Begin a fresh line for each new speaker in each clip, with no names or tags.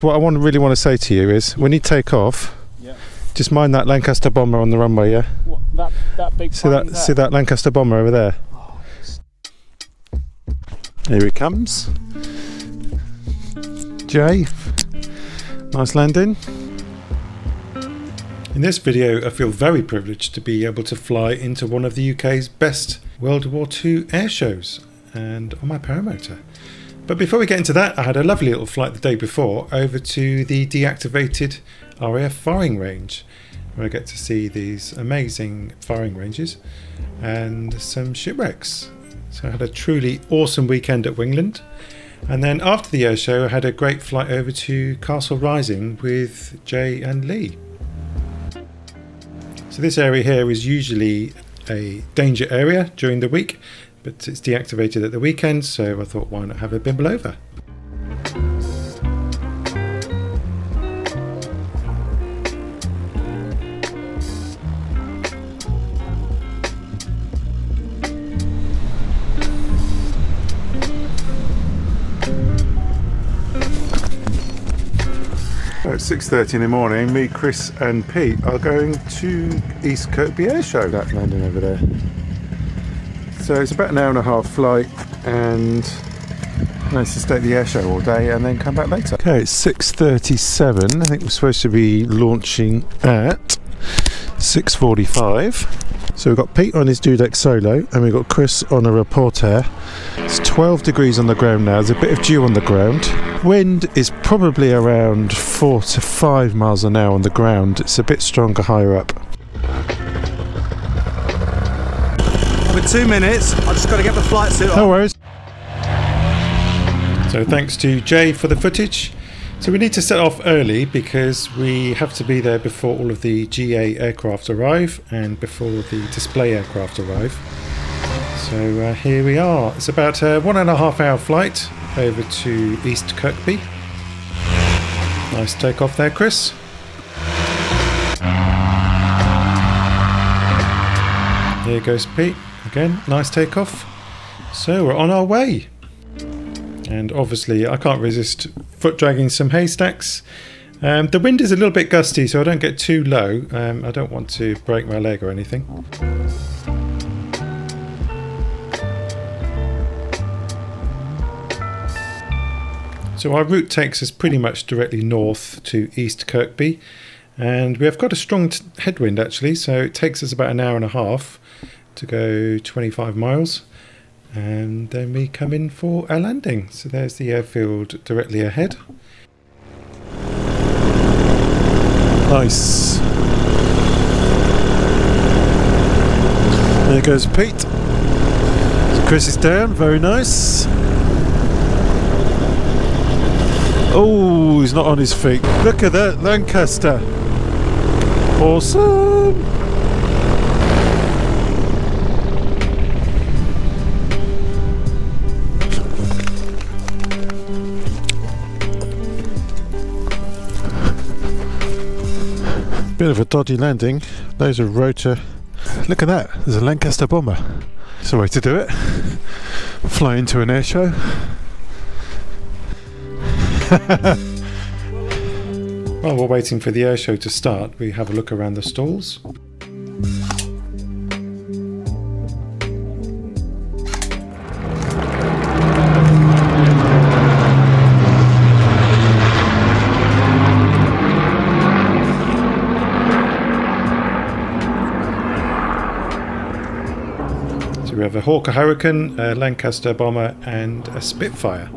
What I want really want to say to you is when you take off,
Yeah.
just mind that Lancaster bomber on the runway, yeah?
What, that, that big
See that
there?
see that Lancaster bomber over there?
Oh,
Here he comes. Jae, nice landing. In this video, I feel very privileged to be able to fly into one of the UK's best World War II air shows and on my paramotor. But before we get into that, I had a lovely little flight the day before over to the deactivated RAF firing range, where I get to see these amazing firing ranges and some shipwrecks. So I had a truly awesome weekend at Wingland. And then after the air show, I had a great flight over to Castle Rising with Jae and Lee. So this area here is usually a danger area during the week, but it's deactivated at the weekend, so I thought why not have a bimble over? At 6.30 in the morning, me, Chris and Pete are going to East Kirkby Air Show. That landing over there. So it's about an hour and a half flight and nice to stay at the air show all day and then come back later. Okay, it's 6.37. I think we're supposed to be launching at 6.45. So we've got Pete on his Dudek Solo and we've got Chris on a Reporter. It's 12 degrees on the ground now. There's a bit of dew on the ground. Wind is probably around 4 to 5 miles an hour on the ground. It's a bit stronger higher up.
For two minutes, I've just got to get the flight suit
No worries. So thanks to Jae for the footage. So we need to set off early because we have to be there before all of the GA aircraft arrive and before the display aircraft arrive. So uh, here we are. It's about a one and a half hour flight over to East Kirkby. Nice takeoff there, Chris. There goes Pete. Again, nice takeoff. So we're on our way. And obviously, I can't resist foot dragging some haystacks. Um, the wind is a little bit gusty, so I don't get too low. Um, I don't want to break my leg or anything. So our route takes us pretty much directly north to East Kirkby, and we have got a strong headwind actually, so it takes us about an hour and a half to go 25 miles, and then we come in for our landing. So there's the airfield directly ahead. Nice. There goes Pete. So Chris is down, very nice. Oh, he's not on his feet. Look at that, Lancaster. Awesome. Bit of a dodgy landing. Those are rotor. Look at that. There's a Lancaster bomber. It's a way to do it. Fly into an air show. While we're waiting for the air show to start, we have a look around the stalls. We have a Hawker Hurricane, a Lancaster bomber, and a Spitfire.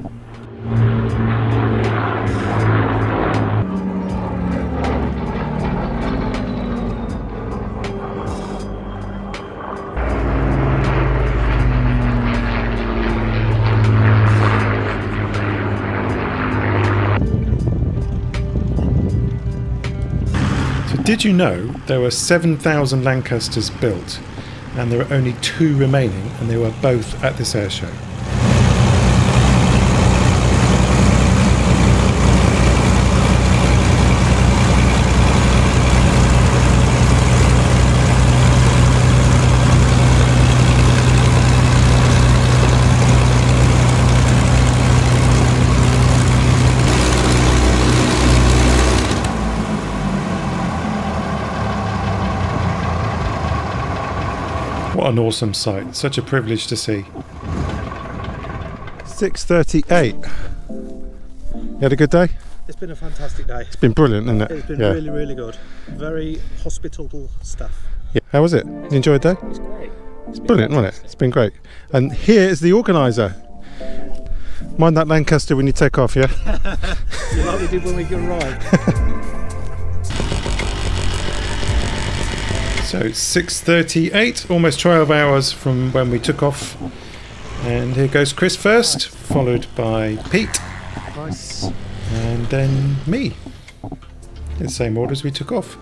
So did you know there were 7,000 Lancasters built and there are only two remaining and they were both at this air show? An awesome sight. Such a privilege to see. 6.38. You had a good day?
It's been a fantastic day.
It's been brilliant, hasn't it?
It's been
yeah.
really, really good. Very hospitable stuff.
yeah. How was it? You enjoyed that?
It's great.
It's brilliant, wasn't it? It's been great. And here is the organiser. Mind that Lancaster when you take off, yeah?
You like we did when we arrived.
So it's 6.38, almost 12 hours from when we took off. And here goes Chris first, followed by Pete,
nice.
and then me. In the same order as we took off.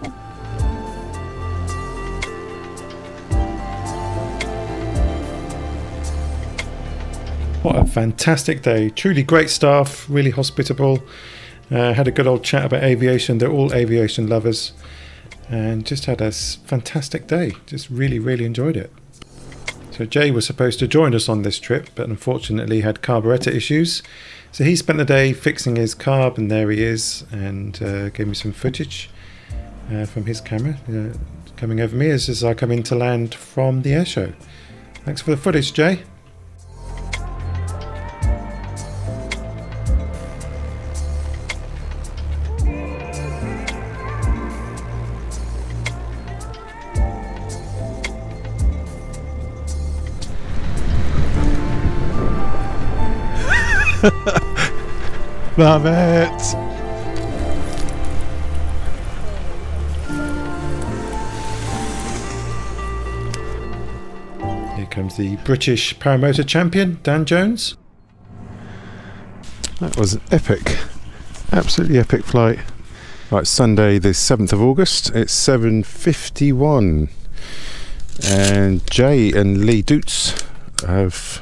What a fantastic day. Truly great staff, really hospitable. Uh, had a good old chat about aviation. They're all aviation lovers. And just had a fantastic day. Just really, really enjoyed it. So Jae was supposed to join us on this trip, but unfortunately had carburettor issues. So he spent the day fixing his carb, and there he is, and uh, gave me some footage uh, from his camera uh, coming over me as, as I come in to land from the airshow. Thanks for the footage, Jae. Love it. Here comes the British paramotor champion, Dan Jones. That was an epic. Absolutely epic flight. Right, Sunday the 7th of August. It's 7.51. And Jae and Lee Doots have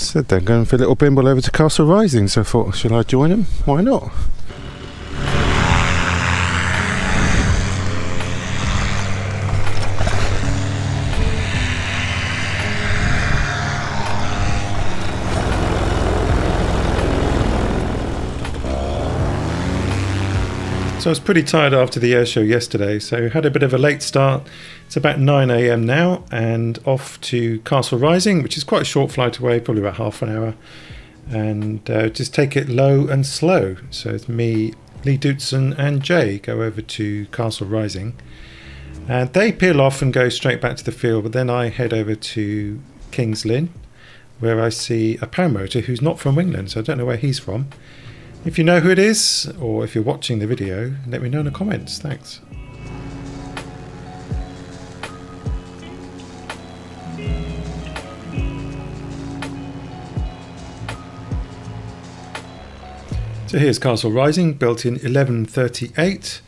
said they're going for a little bimble over to Castle Rising, so I thought, shall I join them? Why not? So I was pretty tired after the air show yesterday, so had a bit of a late start. It's about 9 a.m. now, and off to Castle Rising, which is quite a short flight away, probably about half an hour. And uh, just take it low and slow. So it's me, Lee Dootson, and Jae go over to Castle Rising. And they peel off and go straight back to the field, but then I head over to Kings Lynn, where I see a paramotor who's not from Wingland, so I don't know where he's from. If you know who it is, or if you're watching the video, let me know in the comments. Thanks. So here's Castle Rising, built in 1138,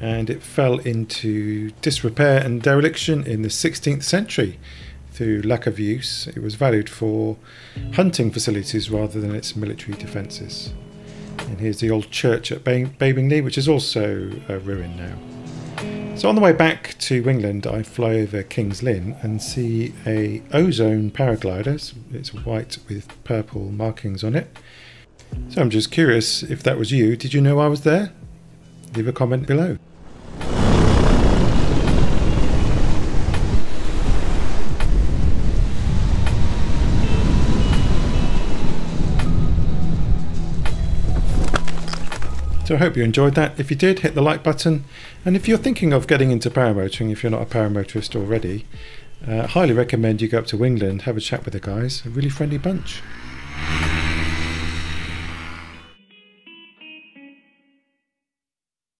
and it fell into disrepair and dereliction in the 16th century through lack of use. It was valued for hunting facilities rather than its military defences. And here's the old church at Babingley, which is also a ruin now. So on the way back to Wingland, I fly over Kings Lynn and see a ozone paraglider. It's white with purple markings on it. So I'm just curious if that was you. Did you know I was there? Leave a comment below. So I hope you enjoyed that. If you did, hit the like button. And if you're thinking of getting into paramotoring, if you're not a paramotorist already, uh, highly recommend you go up to Wingland, have a chat with the guys. A really friendly bunch.